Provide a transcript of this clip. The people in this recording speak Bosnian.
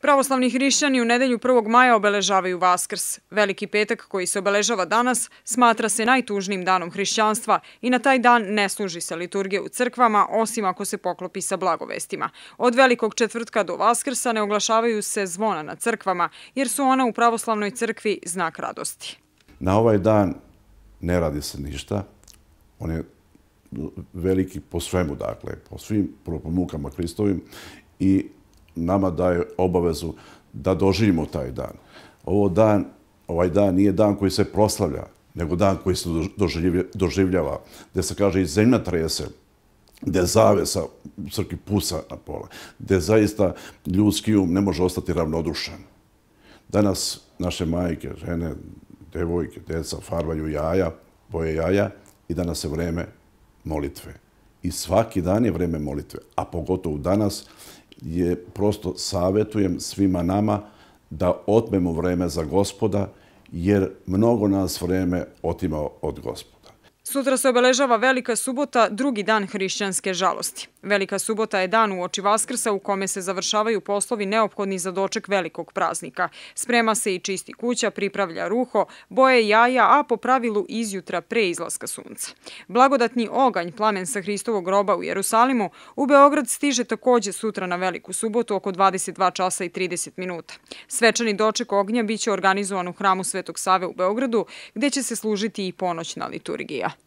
Pravoslavni hrišćani u nedelju 1. maja obeležavaju Vaskrs. Veliki petak koji se obeležava danas smatra se najtužnim danom hrišćanstva i na taj dan ne služi se liturgije u crkvama, osim ako se poklopi sa blagovestima. Od velikog četvrtka do Vaskrsa ne oglašavaju se zvona na crkvama, jer su ona u pravoslavnoj crkvi znak radosti. Na ovaj dan ne radi se ništa. On je veliki po svemu, dakle, po svim propomukama Hristovim i nama daje obavezu da doživimo taj dan. Ovo dan, ovaj dan nije dan koji se proslavlja, nego dan koji se doživljava, gde se kaže i zemlja trese, gde zavesa crki pusa na pola, gde zaista ljudski um ne može ostati ravnodušan. Danas naše majke, žene, devojke, deca farbaju jaja, boje jaja i danas je vreme molitve. I svaki dan je vreme molitve, a pogotovo danas je prosto savjetujem svima nama da otmemo vreme za gospoda, jer mnogo nas vreme otima od gospoda. Sutra se obeležava Velika subota, drugi dan hrišćanske žalosti. Velika subota je dan u oči Vaskrsa u kome se završavaju poslovi neophodni za doček velikog praznika. Sprema se i čisti kuća, pripravlja ruho, boje jaja, a po pravilu izjutra pre izlaska sunca. Blagodatni oganj, plamen sa Hristovog groba u Jerusalimu, u Beograd stiže također sutra na Veliku subotu oko 22 časa i 30 minuta. Svečani doček ognja biće organizovan u hramu Svetog Save u Beogradu, gde će se služiti i ponoćna liturgija.